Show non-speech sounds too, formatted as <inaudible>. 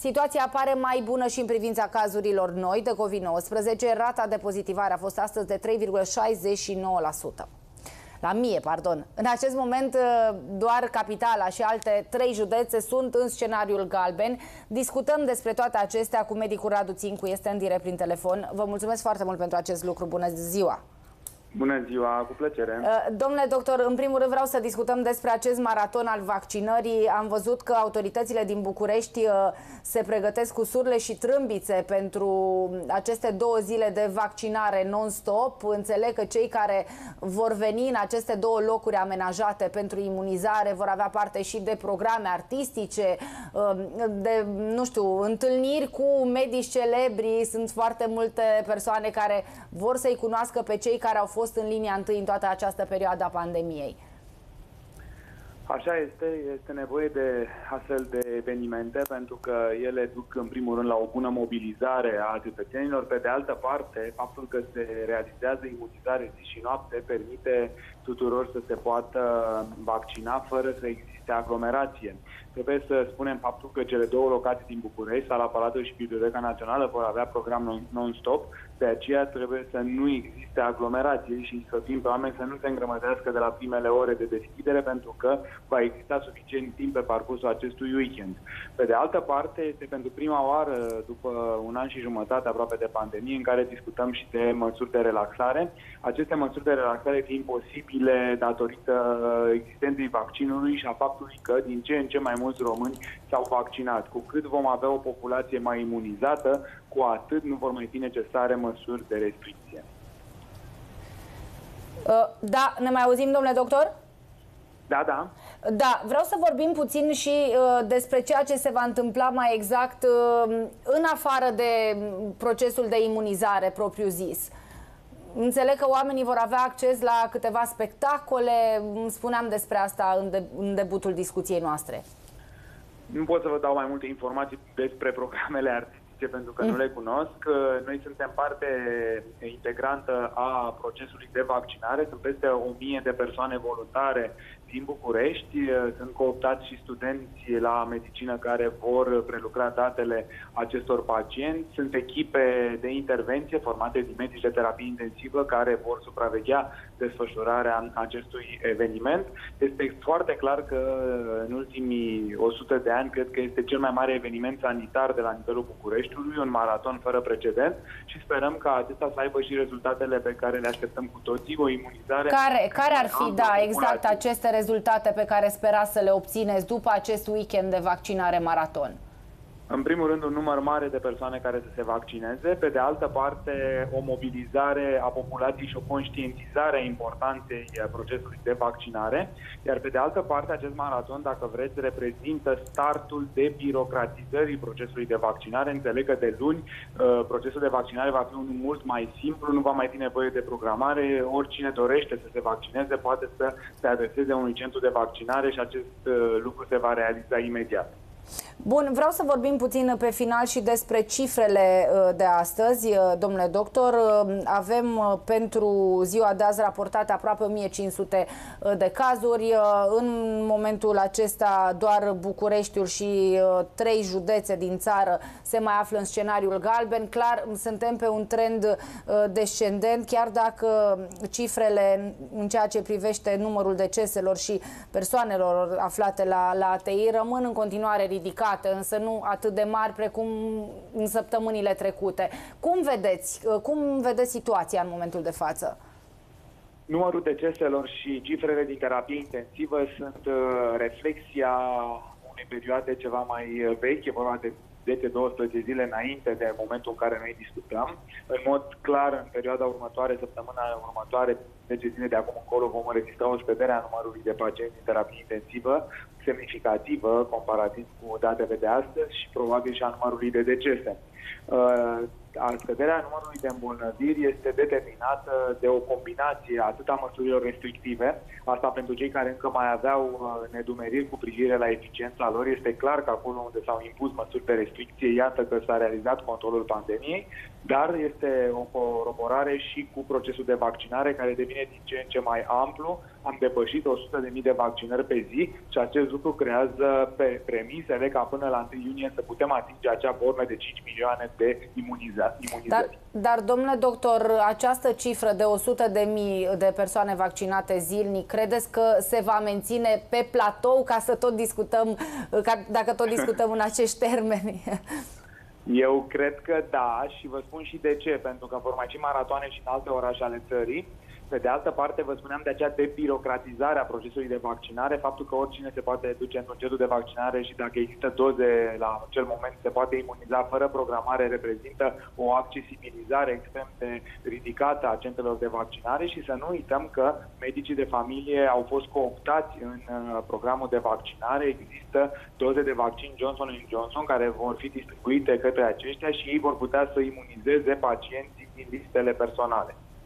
Situația apare mai bună și în privința cazurilor noi de COVID-19. Rata de pozitivare a fost astăzi de 3,69%. La mie, pardon. În acest moment, uh, doar capitala și alte trei județe sunt în scenariul galben. Discutăm despre toate acestea cu medicul Radu Țincu, este în direct prin telefon. Vă mulțumesc foarte mult pentru acest lucru. Bună ziua! Bună ziua, cu plăcere. Uh, domnule doctor, în primul rând vreau să discutăm despre acest maraton al vaccinării. Am văzut că autoritățile din București uh, se pregătesc cu surle și trâmbițe pentru aceste două zile de vaccinare non-stop. Înțeleg că cei care vor veni în aceste două locuri amenajate pentru imunizare vor avea parte și de programe artistice, uh, de, nu știu, întâlniri cu medici celebri. Sunt foarte multe persoane care vor să-i cunoască pe cei care au fost fost în linia întâi în toată această perioadă a pandemiei. Așa este, este nevoie de astfel de evenimente pentru că ele duc în primul rând la o bună mobilizare a cetățenilor. Pe de altă parte, faptul că se realizează imunizare zi și noapte permite tuturor să se poată vaccina fără să existe aglomerație. Trebuie să spunem faptul că cele două locații din București, Sala Palatului și Biblioteca Națională, vor avea program non-stop, de aceea trebuie să nu existe aglomerație și să fim pe oameni să nu se îngrămădească de la primele ore de deschidere, pentru că va exista suficient timp pe parcursul acestui weekend. Pe de altă parte, este pentru prima oară, după un an și jumătate aproape de pandemie, în care discutăm și de măsuri de relaxare. Aceste măsuri de relaxare fiind posibile datorită existenței vaccinului și a faptului că din ce în ce mai mulți români s-au vaccinat. Cu cât vom avea o populație mai imunizată, cu atât nu vor mai fi necesare măsuri de restricție. Uh, da, ne mai auzim, domnule doctor? Da, da. Da, vreau să vorbim puțin și uh, despre ceea ce se va întâmpla mai exact uh, în afară de procesul de imunizare propriu-zis. Înțeleg că oamenii vor avea acces la câteva spectacole, spuneam despre asta în, de, în debutul discuției noastre. Nu pot să vă dau mai multe informații despre programele artistice pentru că mm. nu le cunosc. Noi suntem parte integrantă a procesului de vaccinare. Sunt peste o mie de persoane voluntare din București. Sunt cooptați și studenți la medicină care vor prelucra datele acestor pacienți. Sunt echipe de intervenție formate din medici de terapie intensivă care vor supraveghea desfășurarea acestui eveniment. Este foarte clar că în ultimii 100 de ani cred că este cel mai mare eveniment sanitar de la nivelul Bucureștiului, un maraton fără precedent și sperăm ca acesta să aibă și rezultatele pe care le așteptăm cu toții, o imunizare. Care, care ar fi, da, exact aceste rezultate pe care sperați să le obțineți după acest weekend de vaccinare maraton? În primul rând, un număr mare de persoane care să se vaccineze, pe de altă parte, o mobilizare a populației și o conștientizare a importanței procesului de vaccinare, iar pe de altă parte, acest maraton, dacă vreți, reprezintă startul de birocratizării procesului de vaccinare. Înțeleg că de luni uh, procesul de vaccinare va fi unul mult mai simplu, nu va mai fi nevoie de programare, oricine dorește să se vaccineze poate să se adreseze unui centru de vaccinare și acest uh, lucru se va realiza imediat. Bun, vreau să vorbim puțin pe final și despre cifrele uh, de astăzi, uh, domnule doctor. Uh, avem pentru ziua de azi raportate aproape 1500 de cazuri. În momentul acesta doar Bucureștiul și trei județe din țară se mai află în scenariul galben. Clar, suntem pe un trend descendent, chiar dacă cifrele în ceea ce privește numărul deceselor și persoanelor aflate la, la ATI rămân în continuare ridicate ridicate, însă nu atât de mari precum în săptămânile trecute. Cum vedeți, cum vedeți situația în momentul de față? Numărul deceselor și cifrele din terapie intensivă sunt uh, reflexia unei perioade ceva mai uh, vechi, e vorba de 10-12 zile înainte de momentul în care noi discutăm. În mod clar, în perioada următoare, săptămâna următoare, 10 zile de acum încolo, vom înregistra o scădere a numărului de pacienți în terapie intensivă semnificativă comparativ cu datele de astăzi și probabil și a numărului de decese. Uh, scăderea numărului de îmbolnăviri este determinată de o combinație atât a măsurilor restrictive, asta pentru cei care încă mai aveau uh, nedumeriri cu privire la eficiența lor, este clar că acolo unde s-au impus măsuri de restricție, iată că s-a realizat controlul pandemiei, dar este o coroborare și cu procesul de vaccinare care devine din ce în ce mai amplu. Am depășit 100.000 de vaccinări pe zi și acest lucru creează pe premisele ca până la 1 iunie să putem atinge acea bornă de 5 milioane de imuniza- imunizări. Dar, dar, domnule doctor, această cifră de 100.000 de persoane vaccinate zilnic, credeți că se va menține pe platou ca să tot discutăm, ca, dacă tot discutăm în acești termeni? <laughs> Eu cred că da și vă spun și de ce, pentru că vor mai fi maratoane și în alte orașe ale țării. Pe de altă parte, vă spuneam de acea debirocratizare a procesului de vaccinare, faptul că oricine se poate duce într-un centru de vaccinare și dacă există doze la acel moment se poate imuniza fără programare, reprezintă o accesibilizare extrem de ridicată a centrelor de vaccinare și să nu uităm că medicii de familie au fost cooptați în uh, programul de vaccinare. Există doze de vaccin Johnson Johnson care vor fi distribuite către aceștia și ei vor putea să imunizeze pacienții din listele personale.